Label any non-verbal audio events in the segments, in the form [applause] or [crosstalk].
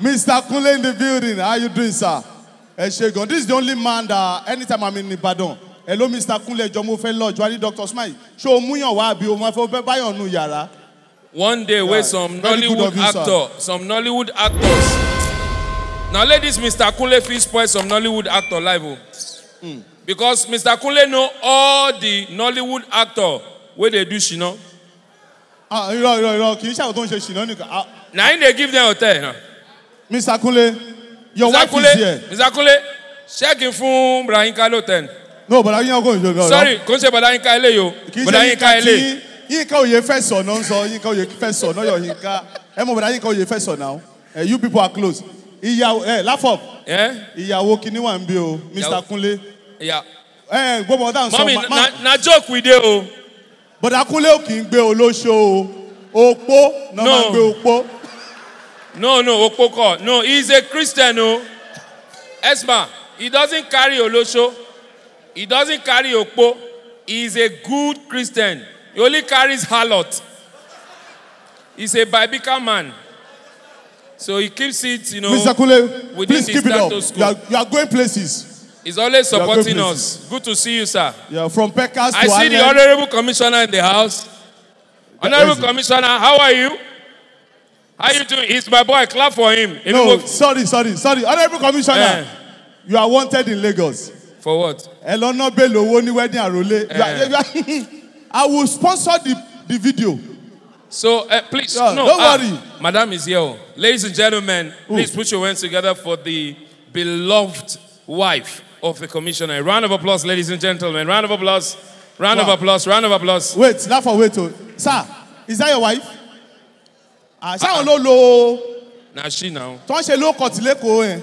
Mr. Kunle in the building. How you doing, sir? Ẹ ṣe gan. This is the only man that anytime I'm in Ibadan. Hello, Mr. Kunle, jọ mo fẹ́ lọ, Jwari Dr. Smile. Ṣé o múyàn wá àbí o máa fẹ́ fẹ́ báyọ̀ yàrá? One day, where some Nollywood you, actor, some Nollywood actors. Now, ladies, Mr. Kunle fit spoil some Nollywood actor live. oh. Because Mr. Kunle know all the Nollywood actor where they do shino. Ah, irọ́ irọ́ irọ́ kì í ṣàwọn tó ń ṣe ṣìnà nìkan. Ah, Now, him they give them hotel. Now. Mr. Kunle, your Mr. wife Kunle, is here. Mr. Kunle, check in fún Brahim Kalo 10. No, bọ̀dá yín ọkọ̀ ìjọba. Sorry, kò ń ṣe Bọ̀dá Yínká ilé yo. Kì í Bọ̀dá ṣe Yínká ilé. tí Yínká òye fẹ́ sọ̀ náà ń sọ Yínká òye fẹ́ sọ̀ náà yọ Yínká. Ẹ mọ̀ bọ̀dá Yínká òye fẹ́ sọ̀ náà. Eh, You people are close. Ìyàwó ẹ láfọ̀ Eh? ìyàwó kìíní wà ń bí o, Mr. Kunle. Yeah. Ẹ gbọ́dọ̀ ń sọ. Ma- na, joke we dey o. Bọ̀dá Kunle ò kì í gbé olóṣó o. Opó náà máa gbé opó. No, no, Opoko. No, he's a Christian, no. Esma, he doesn't carry Olosho. He doesn't carry Okpo. He's a good Christian. He only carries harlot. He's a biblical man. So he keeps it, you know. Mr. Kunle, within please keep it up. status. You are, you are going places. He's always You are good supporting us. Good to see you, sir. Yeah, from Peckers I see the honorable commissioner in the house. Honorable commissioner, how are you? How you doing? He's my boy. Clap for him. If No, go- sorry, sorry, sorry. Honourable Commissioner, Eh. you are wanted in Lagos. For what? ẹ lọ ná bẹ́ẹ̀lì owó ní wedding àròlé. You are- Eh. [laughs] I will sponsor the the video. So uh, please, Yeah, no, don't ah, worry. Madam is here. oh. Ladies and gentlemen, please put your hands together for the beloved wife of the commissioner. Round of applause, ladies and gentlemen. Round of applause. Round of applause. Round of applause. Wait, that for wait o. Sir, is that your wife? Ah, ṣáwọn ló lo Now she now. tó ń ṣe low cut lẹ́kọ̀ọ́ yẹn.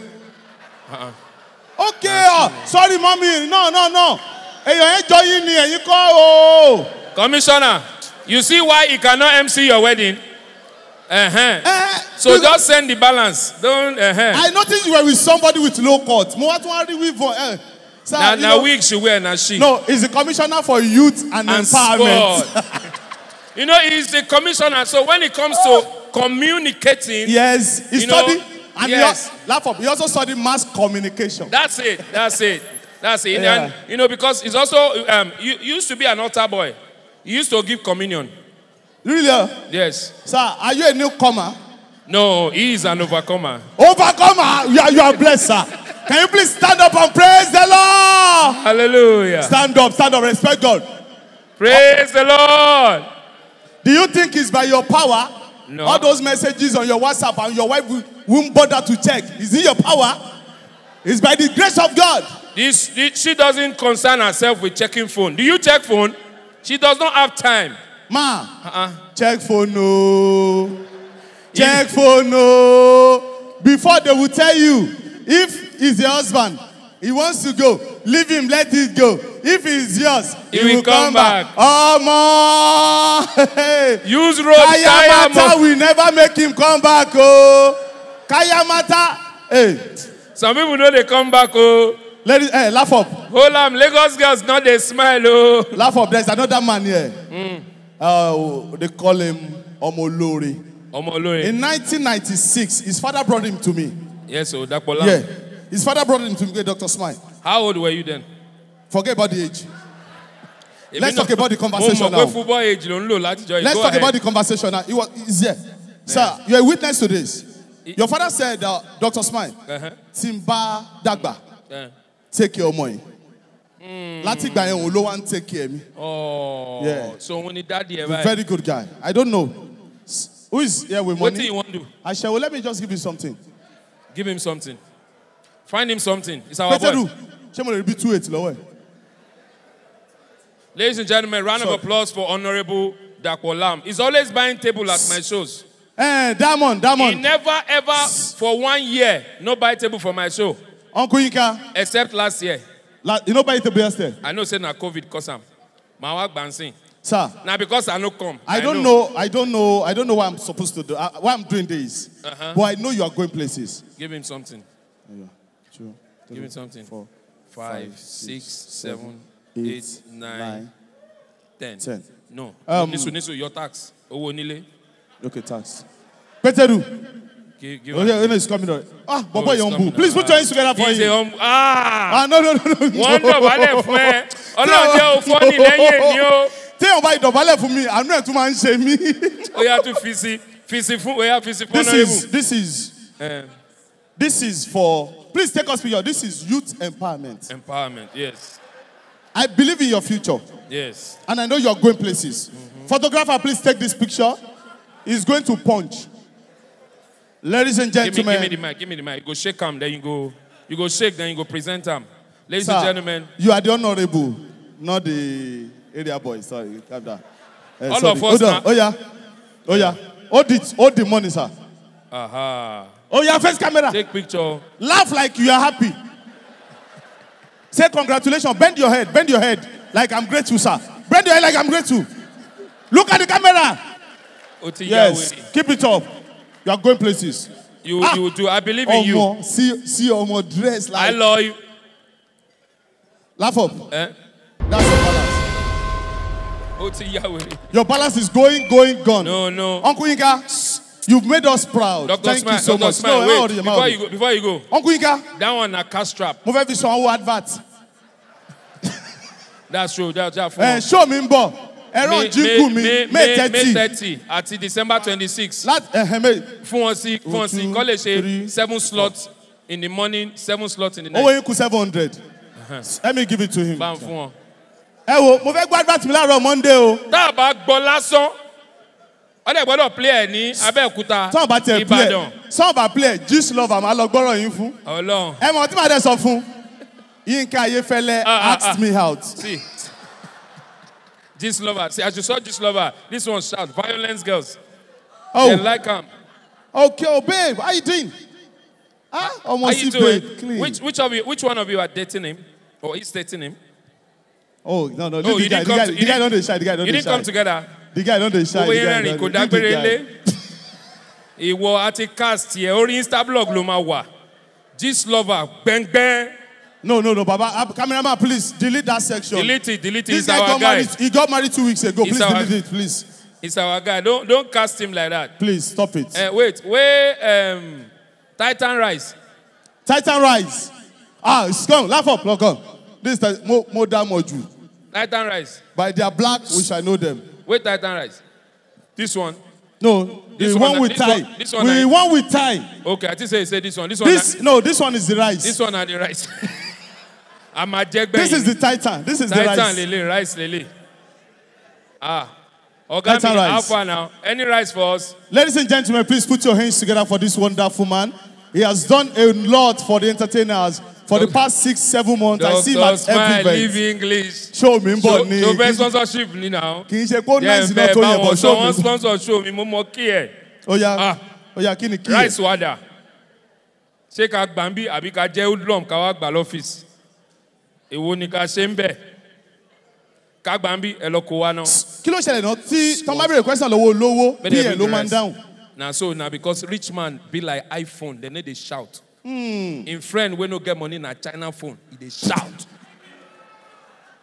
Okay, oh, sorry mommy, no no no. Èèyàn yẹn jọ yín ni ẹ̀yin kọ́ o. Commissioner, you see why he cannot MC your wedding? Uh-huh. Eh, So just send the balance. Don't uh-huh. I noticed you were with somebody with low cut. Mo wá tún wá rí weave on. Sir, Now, you now know- wig she wear, now she. No, he's the commissioner for youth and, and empowerment. [laughs] you know, he's the commissioner. So when it comes to communicating, yes, he You know, and yes. he, laugh up. He also studied mass communication. that's it. That's it. That's it. Yeah. And you know, because he's also um, you, used to be an altar boy. You used to give communion. really, uh, Yes. sir? Are you a newcomer? No, he is an overcomer. Overcomer, you are, you are blessed, sir. Can you please stand up and praise the Lord? Hallelujah. Stand up, stand up, respect God. Praise the Lord. Do you think it's by your power? No. All those messages on your WhatsApp and your wife won't bother to check. Is it your power? It's by the grace of God. This, this she doesn't concern herself with checking phone. Do you check phone? She does not have time. Ma, Uh-uh. check phone no. Check phone no. Before they will tell you, if he's your husband, he wants to go, leave him, let it go. If he's yours, he, He will come back. Oh, [laughs] ma. Use road Kaya tire Mata mo- will never make him come back. Oh, Kaya Mata. Hey, Some people know they come back. Oh, ladies, hey, laugh up. hold on. Lagos girls not they smile. Oh, Laugh up. There's another man here. Uh, they call him Omolori. Omolore. In 1996, his father brought him to me. Yes, oh, Dapola. Yeah. His father brought him to me, Dr. Smile. How old were you then? Forget about the age. Let's talk about the conversation now. Let's talk about the conversation now. He was, here. Sir, you're a witness to this. Your father said, uh, Dr. Smile, Uh-huh. Timba Dagba, take care ọmọ yìí. Láti ìgbà yẹn òun ló wá ń take care mi. Oh, Yeah. so when the daddy ever. a very good guy. I don't know. Who is here with What do money? you want to do? Ashewo, let me just give you something. Give him something. Find him something. It's our boy. ṣé mo lè rí bí two eight lọ́wọ́ ẹ̀? Ladies and gentlemen, round Sorry. of applause for Honorable Dapo Lam. He's always buying table at my shows. Eh, Diamond, He never ever for one year no buy table for my show Uncle Yinka, except last year. la, you know buy table yesterday. I know say na COVID cause am. My work bouncing. Sir, Now because I no come. I don't know. I don't know. I don't know what I'm supposed to do. Uh, why I'm doing this. Uh-huh. But I know you are going places. Give him something. Two, Give him something. four, Five, six, seven, eight, eight, nine, ten. ten. No. Um, Nisu, Nisu, your tax. Owó onílé. Okay, thanks. Peteru, Give, give Oh, yeah, it's coming on. Ah, Oh, Bobo it's Yombu. Please put your hands together for He's him. hum- Ah! Ah, no, no, no, no. Wọ́n dọ̀bálẹ̀ fún ẹ. Ọlọ́run jẹ́ òfò ní lẹ́yìn èmi o. Téèyàn bá ìdọ̀bálẹ̀ fún mi, àánú ẹ̀ tún máa ń ṣe mí. Ó yá tún fi sí fi sí fún ó yá fi sí fún This honourable. is, this is, this is for, please take us picture. This is youth empowerment. Empowerment, yes. I believe in your future. Yes. And I know you're going places. Photographer, please take this picture. He's going to punch. Ladies and Give me, gentlemen, give me the mic, give me the mic. You go shake him, then you go, you go shake, then you go present him. Ladies sir, and gentlemen, you are the honorable, not the area boy. Sorry, calm down. Eh, All sorry. of us Hold on. Oh yeah, oh yeah. Hold it. Hold the money, sir. aha. Oh yeah, first camera. Take picture. Laugh like you are happy. Say congratulations. Bend your head. Bend your head like I'm grateful, sir. Bend your head like I'm grateful. Look at the camera. Oti Yes. Yahweh. Keep it up. You are going places. You, Ah. you do. I believe in you. Omo, see, see Omo dress I like. love you. Laugh up. Eh? That's your balance. Oti Yahweh. Your balance is going, going, gone. No, no. Uncle Inka, you've made us proud. Dr. Thank Smile, you so Dr. much. Smile, No, wait. Before you go, before you go, Uncle Inka, that one a cash trap. mo fẹ́ fi san owó advert. That's true. That's that for Ẹ show ń bọ̀. Ẹ̀rọ jíngù mi May thirty. thirty àti December twenty six. Láti ẹ̀hẹ̀ May. Fún wọn sí fún wọn sí two, kọ́ lè three, ṣe seven slots in the morning seven slots in the Owó night. yín kù seven hundred. Let me give it to him. Bá ń fún wọn. Ẹ wo, mo fẹ́ gbọ́ advert mi láàárọ̀ Monday o. Tá a bá gbọ́ lásán, ọ̀dẹ̀ gbọ́dọ̀ play ẹ̀ ní Abẹ́òkúta. Ìbàdàn. Sọ́ọ̀ bá play. Gist lover máa lọ gbọ́rọ̀ yín fún. Ẹ mọ̀ tí màá dẹ̀ sọ fún. Yínká Ayéfẹ́lẹ́ Ah, ah, asked ah. me out. See. This lover. See, as you saw this lover, this one shout, violence girls. They Oh, like him. okay, oh babe, how you doing? Ah, How almost you see doing? clean. Which which of you which one of you are dating him? Or is dating him? Oh no no, Oh, you the guy. The guy, to- the you guy don't shy. The guy don't You didn't come together. The guy don't dey shy. Owó don't- kò dágbére lé. Ìwọ àti cast yẹ orí Instablog ló máa wà. Gist lover gbẹ́ngbẹ́ng. No no no, Baba, uh, cameraman, please delete that section. Delete it, delete it. This He's guy got guy. married. He got married two weeks ago. Please our- delete it, please. He's our guy. Don't don't cast him like that. Please stop it. Uh, wait, where um, Titan Rise? Titan Rise. Ah, it's gone. Laugh up, on. This is Mo Mo Damoju. Titan Rise. By their black, we shall know them. Wait, Titan Rice. This one. No, This the one, one with this tie. one, this one, we I- one with tie. Okay, I just say say this one. This one. This no, this one is the rice. This one are the rice. [laughs] I'm a jegbe. This is the Titan. This is the Titan Lily, rice Lily. Ah. Oga Titan rice. far now? Any rice for us? Ladies and gentlemen, please put your hands together for this wonderful man. He has done a lot for the entertainers for the past six, seven months. I see him at every event. English. Show me, Show, but ni. show best sponsorship ni now. Kì í ṣe kó nice náà tó yẹ bọ̀ show wọ́n me. sponsor show mi, mo mọ kí ẹ̀. Yá, Ah. yá, kí ni kí Rice ẹ̀? wada. Ṣé ká gbà ń bí àbí ká jẹ́ hoodlum ká wá gbà lọ́fíìsì? Èwo ni ká ṣe ń bẹ̀? Ká gbà ń bí ẹ lọ kó wa náà. Kí ló ṣẹlẹ̀ náà tí tọ́ bá bèrè question lọ́wọ́ olówó bí ẹ̀ ló máa ń rice. dáhùn? Na so na because rich man be like iPhone, dem no dey shout. Im friend wey no get money na China phone, dey shout.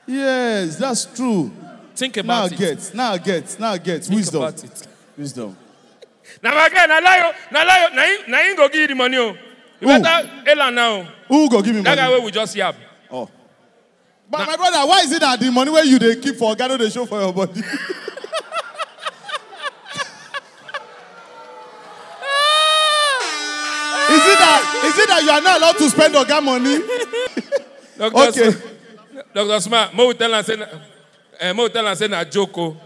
Yes, that's true. Think Now about it. get, now I get, now I get. Think Wisdom. about it. Wisdom. Na my guy, na lie o, na lie na na him go give you the money o. You better am now. Who go give me That guy money? we just yab. Oh. But my brother, why is it that the money where you they keep for Oga no dey show for your body? [laughs] Is it that is it that you are not allowed to spend Oga money? Dr. Okay. Sma- Dr. Smart, mo tell am say na, eh, mo tell am say na joke o.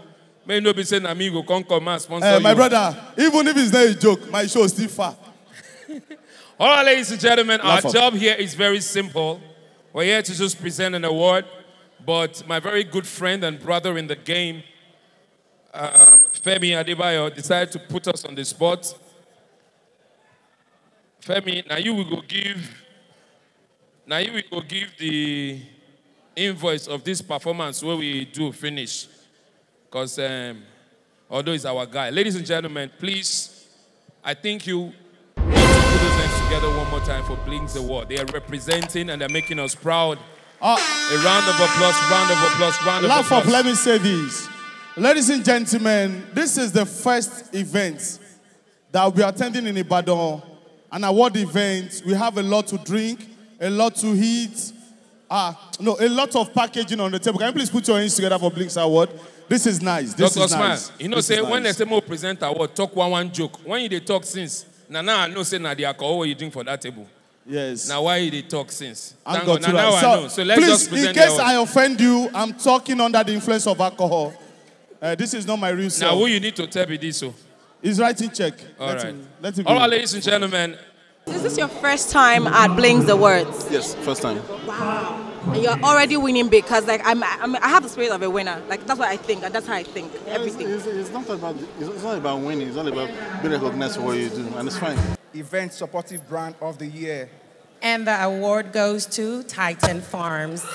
Make no be say na me go come come and sponsor Eh, my you. brother, even if it's not a joke, my show is still far. [laughs] All right, ladies and gentlemen, our up. job here is very simple. We're here to just present an award, but my very good friend and brother in the game, uh, Femi Adebayo, decided to put us on the spot. Femi, now you will go give, now you will go give the invoice of this performance where we do finish, because um, although he's our guy, ladies and gentlemen, please, I think you put those hands together one more time for Blingz Award. They are representing and they're making us proud. Uh, A round of applause, round of applause, round of laugh up, applause. let me say this. Ladies and gentlemen, this is the first event that will be attending in Ibadan, an award event. We have a lot to drink, a lot to eat. Ah, no, a lot of packaging on the table. Can you please put your hands together for Blingz Award? This is nice. This Dr. is Smile, nice. you know, This say when nice. say more present award, talk one one joke. When you they talk since, now now I know say now the alcohol you drink for that table. Yes. Now why you they talk since? I'm Thank got God. Now, now that. I know. So let's please, in case I offend you, I'm talking under the influence of alcohol. Uh, this is not my real self. Now who you need to tell me this so? He's writing check. All let right. him, let him All be. right, ladies and gentlemen, Is this your first time at Blingz Awards? Yes, first time. Wow. And you're already winning big because like I'm, I'm I have the spirit of a winner. Like that's what I think and that's how I think everything. It's, it's, it's not about it's, it's not about winning. It's all about being recognized for what you do, and it's fine. Event Supportive Brand of the Year. And the award goes to Titan Farms.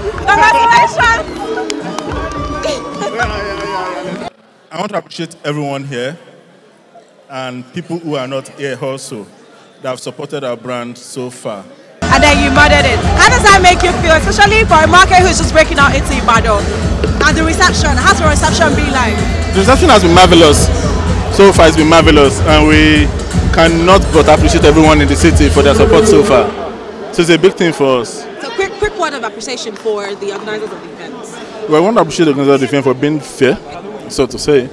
Congratulations! I want to appreciate everyone here and people who are not here also that have supported our brand so far. And then you murdered it. How does that make you feel, especially for a market who's just breaking out into Ibadan? And the reception, how's the reception been like? The reception has been marvelous. So far, it's been marvelous, and we cannot but appreciate everyone in the city for their support so far. So it's a big thing for us. So quick, quick word of appreciation for the organizers of the event. We want to appreciate the organizers of the event for being fair, so to say.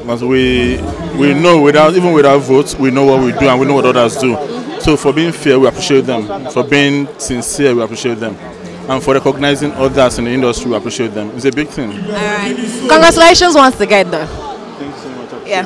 Because we we know without even without votes, we know what we do and we know what others do. So for being fair, we appreciate them. For being sincere, we appreciate them. And for recognizing others in the industry, we appreciate them. It's a big thing. All right. Congratulations once again, though. Thanks so much. Yeah.